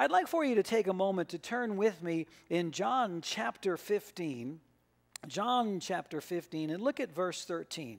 I'd like for you to take a moment to turn with me in John chapter 15. John chapter 15, and look at verse 13.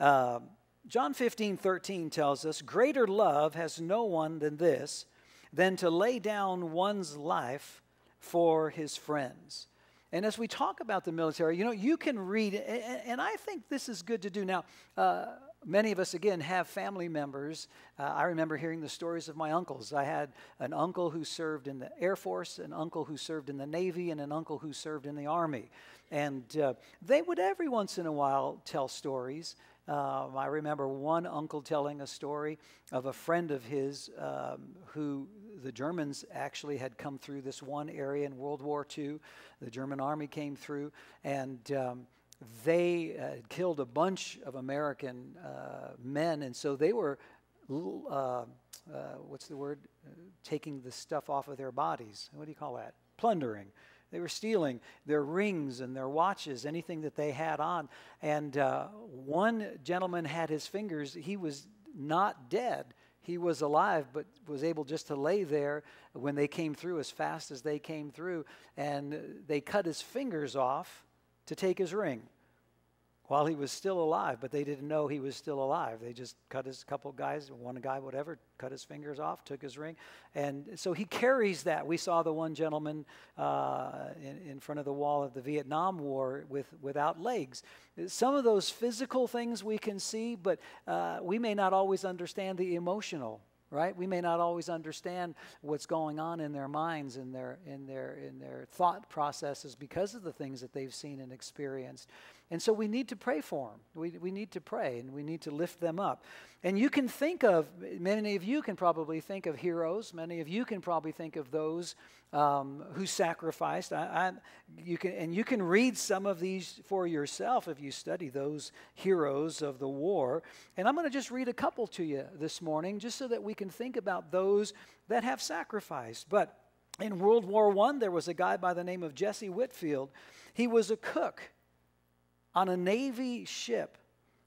Uh, John 15, 13 tells us, Greater love has no one than this, than to lay down one's life for his friends. And as we talk about the military, you know, you can read, and I think this is good to do. Now, uh, many of us, again, have family members. Uh, I remember hearing the stories of my uncles. I had an uncle who served in the Air Force, an uncle who served in the Navy, and an uncle who served in the Army. And uh, they would every once in a while tell stories. Um, I remember one uncle telling a story of a friend of his um, who the Germans actually had come through this one area in World War II. The German army came through, and um, they uh, killed a bunch of American uh, men, and so they were, uh, uh what's the word? Uh, taking the stuff off of their bodies. What do you call that? Plundering. They were stealing their rings and their watches, anything that they had on. And one gentleman had his fingers, he was not dead. He was alive, but was able just to lay there when they came through as fast as they came through. And they cut his fingers off to take his ring while he was still alive, but they didn't know he was still alive. They just cut his couple guys, one guy, whatever, cut his fingers off, took his ring. And so he carries that. We saw the one gentleman uh, in, in front of the wall of the Vietnam War with, without legs. Some of those physical things we can see, but uh, we may not always understand the emotional right we may not always understand what's going on in their minds in their in their in their thought processes because of the things that they've seen and experienced and so we need to pray for them. We, we need to pray and we need to lift them up. And you can think of, many of you can probably think of heroes. Many of you can probably think of those um, who sacrificed. I, I, you can, and you can read some of these for yourself if you study those heroes of the war. And I'm going to just read a couple to you this morning just so that we can think about those that have sacrificed. But in World War I, there was a guy by the name of Jesse Whitfield. He was a cook on a Navy ship.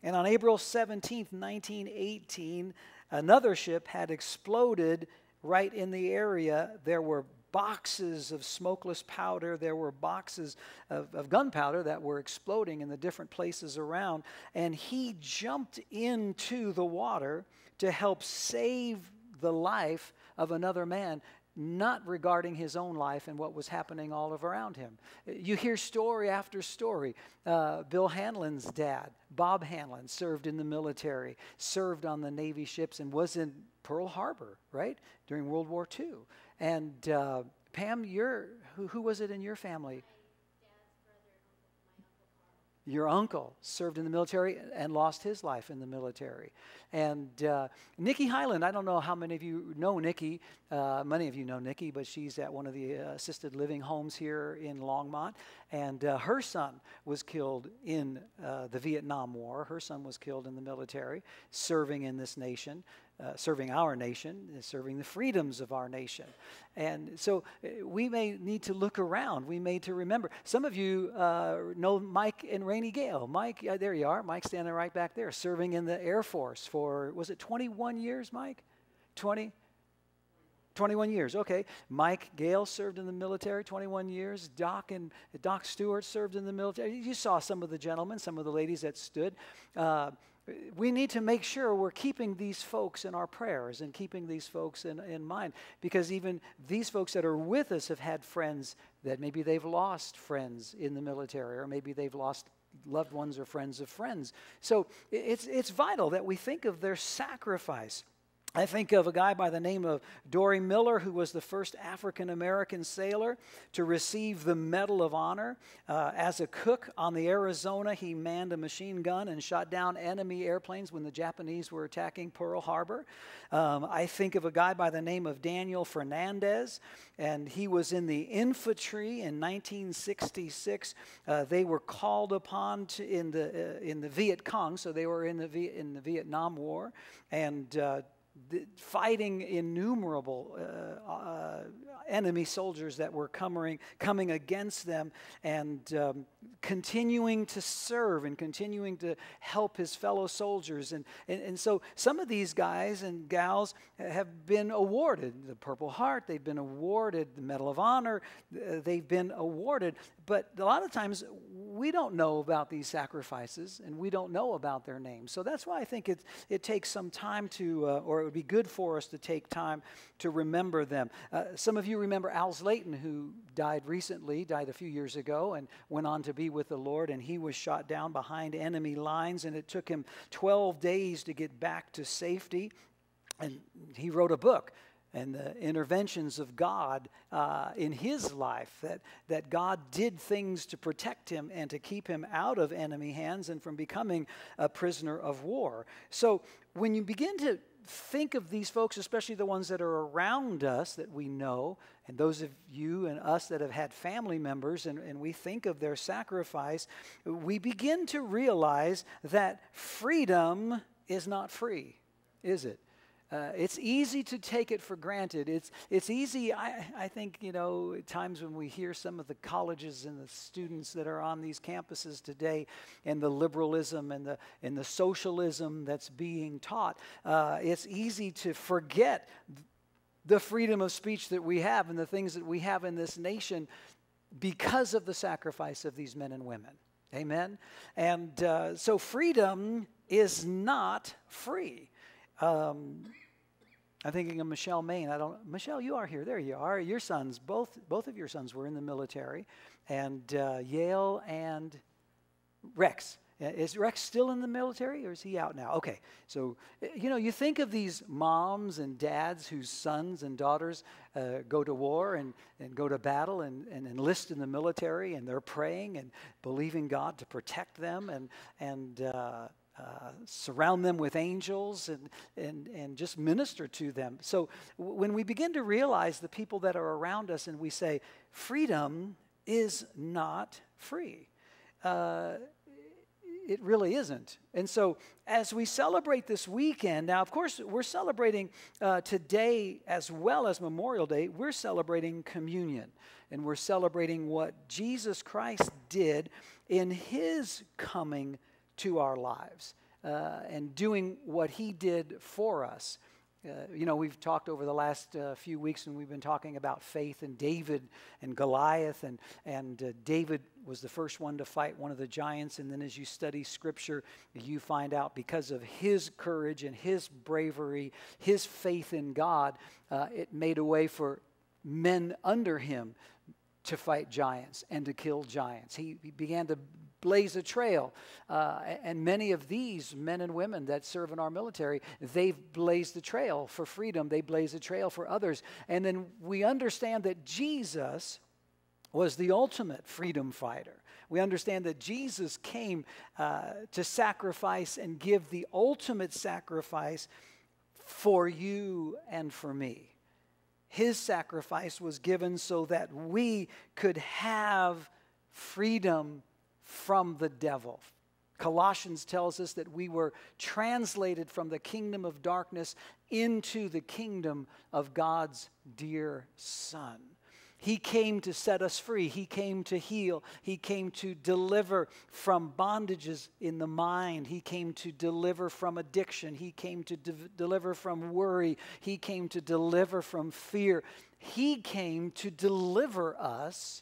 And on April 17th, 1918, another ship had exploded right in the area. There were boxes of smokeless powder. There were boxes of, of, gunpowder that were exploding in the different places around. And he jumped into the water to help save the life of another man not regarding his own life and what was happening all around him. You hear story after story. Uh, Bill Hanlon's dad, Bob Hanlon, served in the military, served on the Navy ships, and was in Pearl Harbor, right, during World War II. And uh, Pam, your, who, who was it in your family? Your uncle served in the military and lost his life in the military. And uh, Nikki Highland, I don't know how many of you know Nikki. Uh, many of you know Nikki, but she's at one of the uh, assisted living homes here in Longmont. And uh, her son was killed in uh, the Vietnam War. Her son was killed in the military, serving in this nation uh, serving our nation, serving the freedoms of our nation. And so uh, we may need to look around. We may to remember. Some of you uh, know Mike and Rainy Gale. Mike, uh, there you are. Mike standing right back there, serving in the Air Force for, was it 21 years, Mike? 20? 21 years. Okay. Mike Gale served in the military 21 years. Doc and Doc Stewart served in the military. You saw some of the gentlemen, some of the ladies that stood. We need to make sure we're keeping these folks in our prayers and keeping these folks in, in mind because even these folks that are with us have had friends that maybe they've lost friends in the military or maybe they've lost loved ones or friends of friends. So it's, it's vital that we think of their sacrifice. I think of a guy by the name of Dory Miller, who was the first African American sailor to receive the Medal of Honor. Uh, as a cook on the Arizona, he manned a machine gun and shot down enemy airplanes when the Japanese were attacking Pearl Harbor. Um, I think of a guy by the name of Daniel Fernandez, and he was in the infantry in 1966. Uh, they were called upon to, in, the, uh, in the Viet Cong, so they were in the, v- in the Vietnam War, and uh, fighting innumerable uh, uh, enemy soldiers that were coming, coming against them and um, continuing to serve and continuing to help his fellow soldiers. And, and, and so some of these guys and gals have been awarded the Purple Heart, they've been awarded the Medal of Honor, they've been awarded. But a lot of times we don't know about these sacrifices and we don't know about their names. So that's why I think it, it takes some time to, uh, or it would be good for us to take time to remember them. Uh, some of you remember Al Slayton, who died recently, died a few years ago, and went on to be with the Lord. And he was shot down behind enemy lines, and it took him 12 days to get back to safety. And he wrote a book and the interventions of God uh, in his life, that, that God did things to protect him and to keep him out of enemy hands and from becoming a prisoner of war. So when you begin to think of these folks, especially the ones that are around us that we know, and those of you and us that have had family members, and, and we think of their sacrifice, we begin to realize that freedom is not free, is it? Uh, it's easy to take it for granted. It's, it's easy, I, I think, you know, at times when we hear some of the colleges and the students that are on these campuses today and the liberalism and the, and the socialism that's being taught, uh, it's easy to forget the freedom of speech that we have and the things that we have in this nation because of the sacrifice of these men and women. Amen? And uh, so freedom is not free. Um, I'm thinking of Michelle Maine. I don't. Michelle, you are here. There you are. Your sons, both both of your sons were in the military, and uh, Yale and Rex. Is Rex still in the military or is he out now? Okay, so you know, you think of these moms and dads whose sons and daughters uh, go to war and, and go to battle and, and enlist in the military, and they're praying and believing God to protect them and, and uh, surround them with angels and, and, and just minister to them. So when we begin to realize the people that are around us and we say, freedom is not free. Uh, it really isn't. And so, as we celebrate this weekend, now, of course, we're celebrating uh, today as well as Memorial Day, we're celebrating communion. And we're celebrating what Jesus Christ did in his coming to our lives uh, and doing what He did for us. Uh, you know, we've talked over the last uh, few weeks, and we've been talking about faith and David and Goliath, and and uh, David was the first one to fight one of the giants. And then, as you study Scripture, you find out because of his courage and his bravery, his faith in God, uh, it made a way for men under him to fight giants and to kill giants. He, he began to blaze a trail. Uh, and many of these men and women that serve in our military, they've blazed the trail for freedom. They blaze a trail for others. And then we understand that Jesus was the ultimate freedom fighter. We understand that Jesus came uh, to sacrifice and give the ultimate sacrifice for you and for me. His sacrifice was given so that we could have freedom from the devil. Colossians tells us that we were translated from the kingdom of darkness into the kingdom of God's dear Son. He came to set us free. He came to heal. He came to deliver from bondages in the mind. He came to deliver from addiction. He came to de- deliver from worry. He came to deliver from fear. He came to deliver us,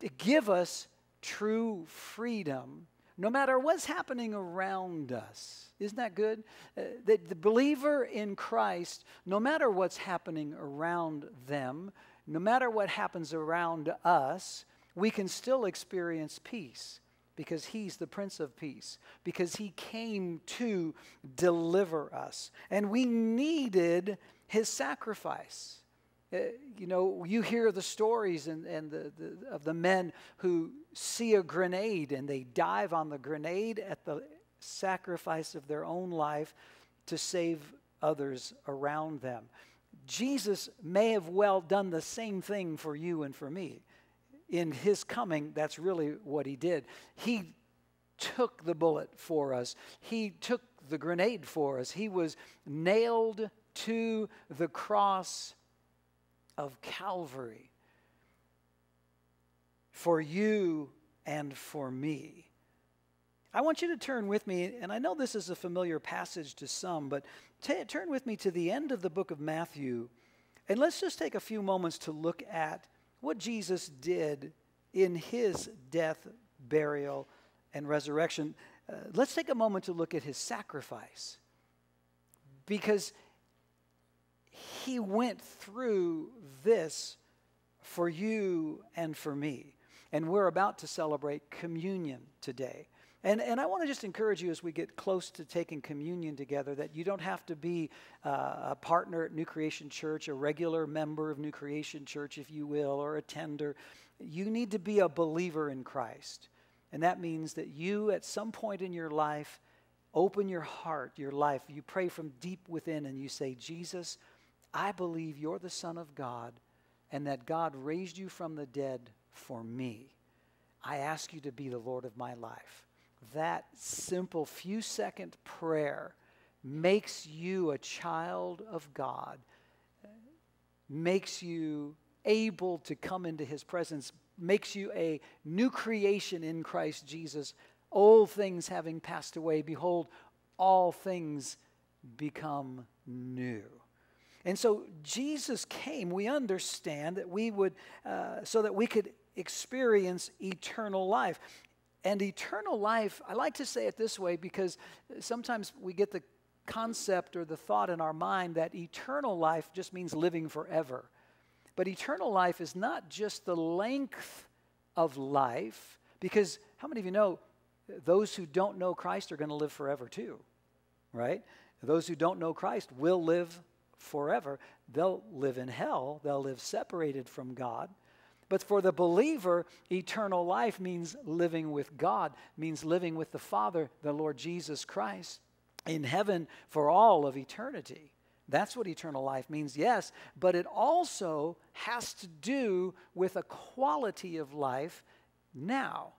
to give us true freedom no matter what's happening around us. Isn't that good? Uh, that the believer in Christ, no matter what's happening around them, no matter what happens around us, we can still experience peace because he's the Prince of Peace, because he came to deliver us. And we needed his sacrifice. Uh, you know, you hear the stories and, and the, the, of the men who see a grenade and they dive on the grenade at the sacrifice of their own life to save others around them. Jesus may have well done the same thing for you and for me. In his coming, that's really what he did. He took the bullet for us, he took the grenade for us. He was nailed to the cross of Calvary for you and for me. I want you to turn with me, and I know this is a familiar passage to some, but t- turn with me to the end of the book of Matthew, and let's just take a few moments to look at what Jesus did in his death, burial, and resurrection. Uh, let's take a moment to look at his sacrifice. Because he went through this for you and for me. And we're about to celebrate communion today. And, and I want to just encourage you as we get close to taking communion together that you don't have to be uh, a partner at New Creation Church, a regular member of New Creation Church, if you will, or a tender. You need to be a believer in Christ. And that means that you, at some point in your life, open your heart, your life. You pray from deep within and you say, Jesus, I believe you're the Son of God and that God raised you from the dead for me. I ask you to be the Lord of my life that simple few second prayer makes you a child of God, makes you able to come into his presence, makes you a new creation in Christ Jesus. Old things having passed away, behold, all things become new. And so Jesus came, we understand that we would, uh, so that we could experience eternal life. And eternal life, I like to say it this way because sometimes we get the concept or the thought in our mind that eternal life just means living forever. But eternal life is not just the length of life, because how many of you know those who don't know Christ are going to live forever too, right? Those who don't know Christ will live forever. They'll live in hell, they'll live separated from God. But for the believer, eternal life means living with God, means living with the Father, the Lord Jesus Christ, in heaven for all of eternity. That's what eternal life means, yes, but it also has to do with a quality of life now.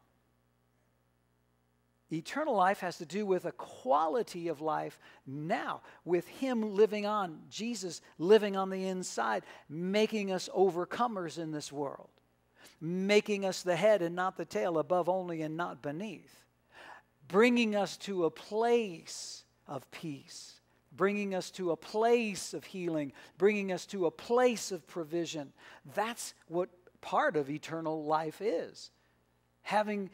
Eternal life has to do with a quality of life now, with Him living on, Jesus living on the inside, making us overcomers in this world making us the head and not the tail, above only and not beneath, bringing us to a place of peace, bringing us to a place of healing, bringing us to a place of provision. That's what part of eternal life is. Having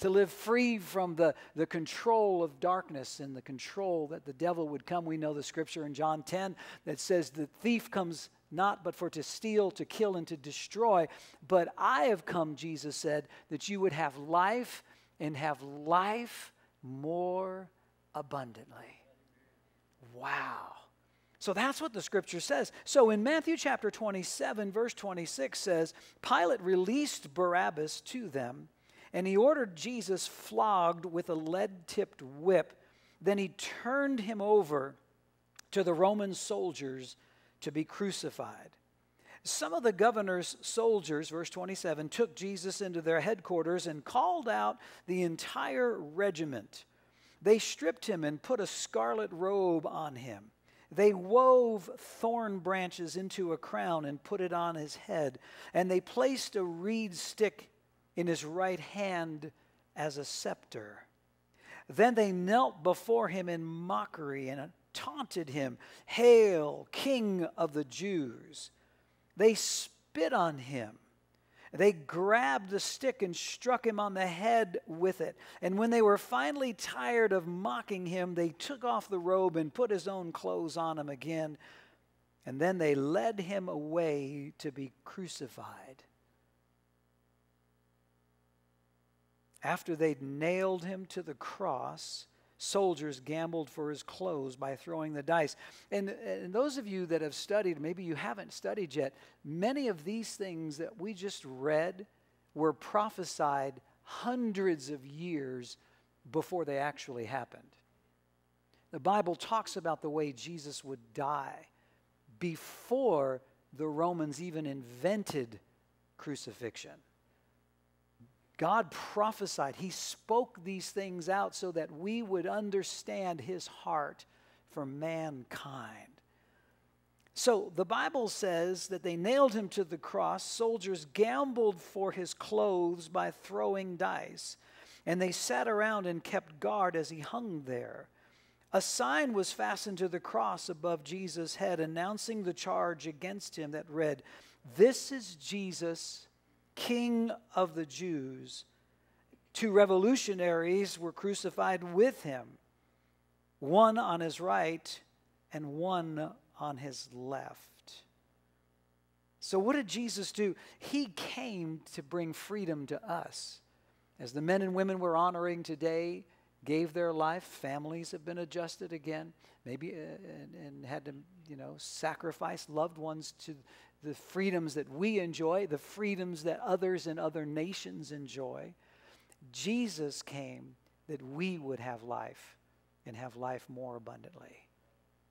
to live free from the, the control of darkness and the control that the devil would come. We know the scripture in John 10 that says the thief comes not but for to steal, to kill, and to destroy. But I have come, Jesus said, that you would have life and have life more abundantly. Wow. So that's what the scripture says. So in Matthew chapter 27, verse 26 says, Pilate released Barabbas to them, and he ordered Jesus flogged with a lead tipped whip. Then he turned him over to the Roman soldiers to be crucified. Some of the governor's soldiers, verse 27, took Jesus into their headquarters and called out the entire regiment. They stripped him and put a scarlet robe on him. They wove thorn branches into a crown and put it on his head. And they placed a reed stick in his right hand as a scepter. Then they knelt before him in mockery and taunted him, Hail, King of the Jews! They spit on him. They grabbed the stick and struck him on the head with it. And when they were finally tired of mocking him, they took off the robe and put his own clothes on him again. And then they led him away to be crucified. After they'd nailed him to the cross, soldiers gambled for his clothes by throwing the dice. And, and those of you that have studied, maybe you haven't studied yet, many of these things that we just read were prophesied hundreds of years before they actually happened. The Bible talks about the way Jesus would die before the Romans even invented crucifixion. God prophesied. He spoke these things out so that we would understand his heart for mankind. So the Bible says that they nailed him to the cross. Soldiers gambled for his clothes by throwing dice, and they sat around and kept guard as he hung there. A sign was fastened to the cross above Jesus' head, announcing the charge against him that read, This is Jesus, King of the Jews. Two revolutionaries were crucified with him, one on his right and one on his left. So, what did Jesus do? He came to bring freedom to us. As the men and women we're honoring today gave their life, families have been adjusted again, maybe uh, and, and had to, you know, sacrifice loved ones to the freedoms that we enjoy, the freedoms that others in other nations enjoy. Jesus came that we would have life and have life more abundantly.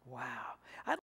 Wow. I'd